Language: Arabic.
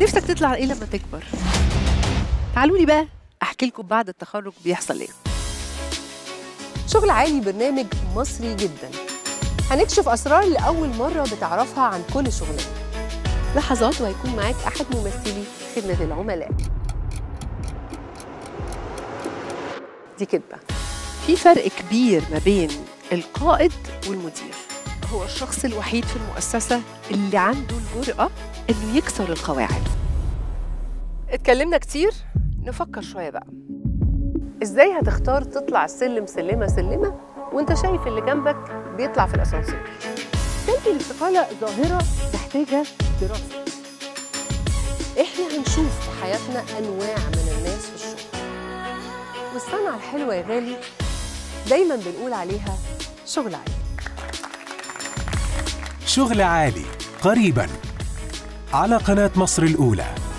نفسك تطلع إيه لما تكبر؟ تعالوا لي بقى أحكي لكم بعد التخرج بيحصل إيه. شغل عالي برنامج مصري جدا. هنكشف أسرار لأول مرة بتعرفها عن كل شغلانة لحظات وهيكون معاك أحد ممثلي خدمة العملاء. دي كدبة. في فرق كبير ما بين القائد والمدير. هو الشخص الوحيد في المؤسسة اللي عنده الجرأة إنه يكسر القواعد. اتكلمنا كتير نفكر شوية بقى. إزاي هتختار تطلع السلم سلمة سلمة وأنت شايف اللي جنبك بيطلع في الأسانسير؟ تلقي الاستقالة ظاهرة محتاجة دراسة. إحنا هنشوف في حياتنا أنواع من الناس في الشغل. والصنعة الحلوة يا غالي دايما بنقول عليها شغل عالي. شغل عالي قريبا. على قناة مصر الأولى.